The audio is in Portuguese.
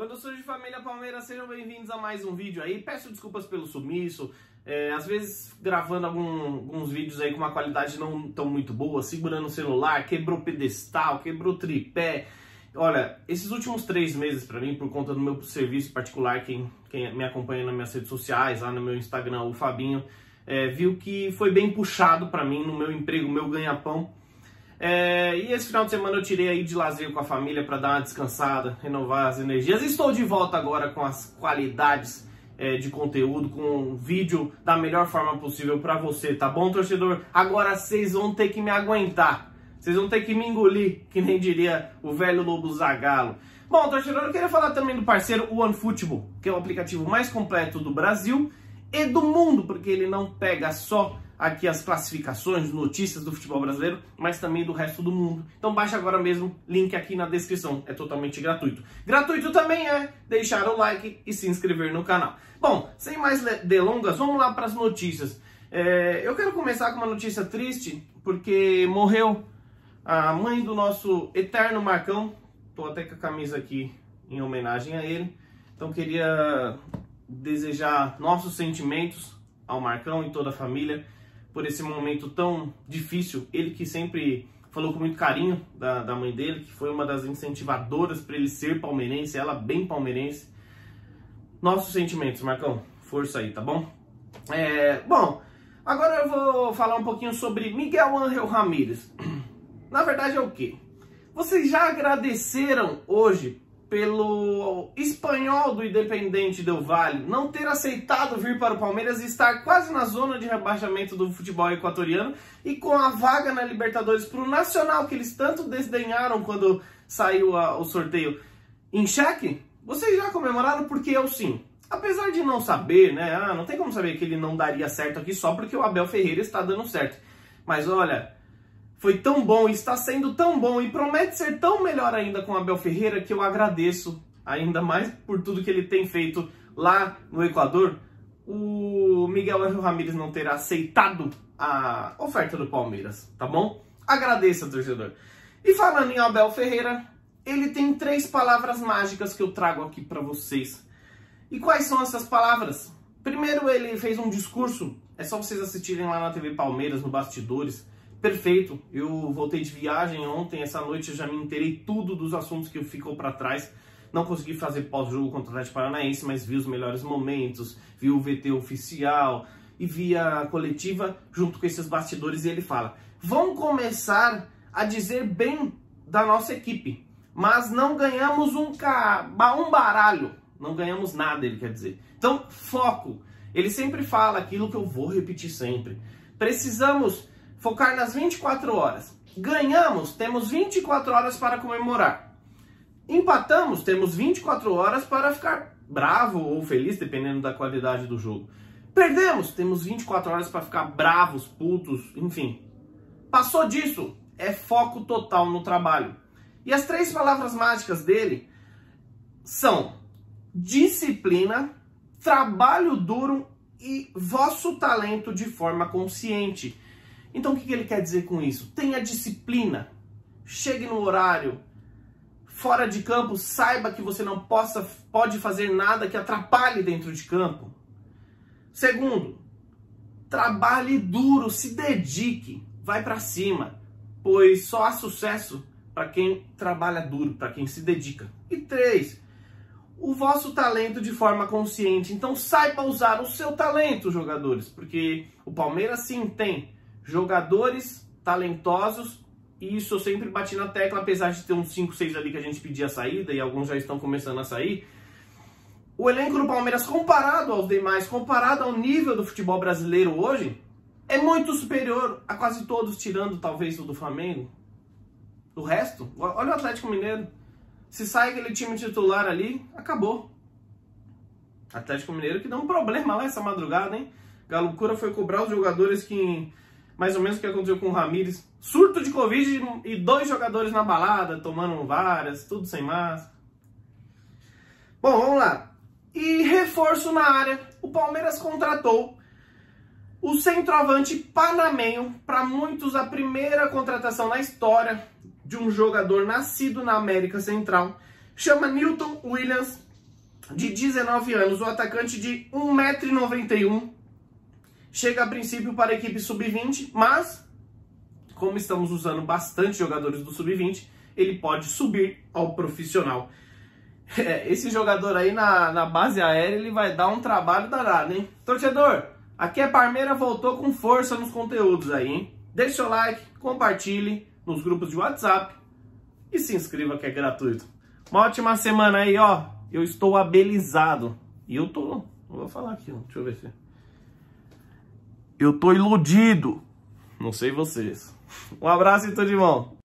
Quando surge família Palmeiras, sejam bem-vindos a mais um vídeo aí. Peço desculpas pelo sumiço, é, às vezes gravando algum, alguns vídeos aí com uma qualidade não tão muito boa, segurando o celular, quebrou pedestal, quebrou tripé. Olha, esses últimos três meses para mim, por conta do meu serviço particular, quem, quem me acompanha nas minhas redes sociais, lá no meu Instagram, o Fabinho, é, viu que foi bem puxado para mim no meu emprego, meu ganha-pão. É, e esse final de semana eu tirei aí de lazer com a família para dar uma descansada, renovar as energias. Estou de volta agora com as qualidades é, de conteúdo, com um vídeo da melhor forma possível para você, tá bom, torcedor? Agora vocês vão ter que me aguentar. Vocês vão ter que me engolir, que nem diria o velho Lobo Zagalo. Bom, torcedor, eu queria falar também do parceiro OneFootball, que é o aplicativo mais completo do Brasil e do mundo, porque ele não pega só aqui as classificações, notícias do futebol brasileiro, mas também do resto do mundo. Então baixa agora mesmo, link aqui na descrição, é totalmente gratuito. Gratuito também é deixar o like e se inscrever no canal. Bom, sem mais delongas, vamos lá para as notícias. É, eu quero começar com uma notícia triste, porque morreu a mãe do nosso eterno Marcão. Tô até com a camisa aqui em homenagem a ele. Então queria desejar nossos sentimentos ao Marcão e toda a família por esse momento tão difícil. Ele que sempre falou com muito carinho da, da mãe dele, que foi uma das incentivadoras para ele ser palmeirense, ela bem palmeirense. Nossos sentimentos, Marcão. Força aí, tá bom? É, bom, agora eu vou falar um pouquinho sobre Miguel Ángel Ramírez. Na verdade é o quê? Vocês já agradeceram hoje pelo espanhol do Independente Del Vale não ter aceitado vir para o Palmeiras e estar quase na zona de rebaixamento do futebol equatoriano e com a vaga na Libertadores para o Nacional, que eles tanto desdenharam quando saiu a, o sorteio em xeque, vocês já comemoraram porque eu sim. Apesar de não saber, né? Ah, não tem como saber que ele não daria certo aqui só porque o Abel Ferreira está dando certo. Mas olha, foi tão bom, está sendo tão bom e promete ser tão melhor ainda com Abel Ferreira que eu agradeço ainda mais por tudo que ele tem feito lá no Equador. O Miguel Angel Ramírez não terá aceitado a oferta do Palmeiras, tá bom? Agradeça, torcedor. E falando em Abel Ferreira, ele tem três palavras mágicas que eu trago aqui para vocês. E quais são essas palavras? Primeiro, ele fez um discurso, é só vocês assistirem lá na TV Palmeiras, no Bastidores perfeito. Eu voltei de viagem ontem, essa noite eu já me inteirei tudo dos assuntos que ficou para trás. Não consegui fazer pós-jogo contra o Atlético Paranaense, mas vi os melhores momentos, vi o VT oficial e vi a coletiva junto com esses bastidores e ele fala: "Vão começar a dizer bem da nossa equipe, mas não ganhamos um, ca... um baralho, não ganhamos nada", ele quer dizer. Então, foco. Ele sempre fala aquilo que eu vou repetir sempre. Precisamos focar nas 24 horas. Ganhamos, temos 24 horas para comemorar. Empatamos, temos 24 horas para ficar bravo ou feliz, dependendo da qualidade do jogo. Perdemos, temos 24 horas para ficar bravos, putos, enfim. Passou disso, é foco total no trabalho. E as três palavras mágicas dele são disciplina, trabalho duro e vosso talento de forma consciente. Então o que ele quer dizer com isso? Tenha disciplina, chegue no horário, fora de campo, saiba que você não possa, pode fazer nada que atrapalhe dentro de campo. Segundo, trabalhe duro, se dedique, vai para cima, pois só há sucesso para quem trabalha duro, para quem se dedica. E três, o vosso talento de forma consciente. Então saiba usar o seu talento, jogadores, porque o Palmeiras sim tem jogadores talentosos, e isso eu sempre bati na tecla, apesar de ter uns 5, 6 ali que a gente pedia saída, e alguns já estão começando a sair. O elenco do Palmeiras, comparado aos demais, comparado ao nível do futebol brasileiro hoje, é muito superior a quase todos, tirando talvez o do Flamengo. O resto, olha o Atlético Mineiro. Se sai aquele time titular ali, acabou. Atlético Mineiro que deu um problema lá essa madrugada, hein? Galo Cura foi cobrar os jogadores que mais ou menos o que aconteceu com o Ramires. Surto de Covid e dois jogadores na balada, tomando várias, tudo sem máscara. Bom, vamos lá. E reforço na área, o Palmeiras contratou o centroavante panamenho, para muitos a primeira contratação na história de um jogador nascido na América Central. Chama Newton Williams de 19 anos, o atacante de 1,91m, chega a princípio para a equipe sub-20, mas como estamos usando bastante jogadores do sub-20, ele pode subir ao profissional. É, esse jogador aí na, na base aérea, ele vai dar um trabalho danado, hein? Torcedor, aqui é Parmeira voltou com força nos conteúdos aí, hein? Deixe seu like, compartilhe nos grupos de WhatsApp e se inscreva que é gratuito. Uma ótima semana aí, ó. Eu estou abelizado. E eu tô... Vou falar aqui. Deixa eu ver se... Eu tô iludido. Não sei vocês. Um abraço e tudo de bom.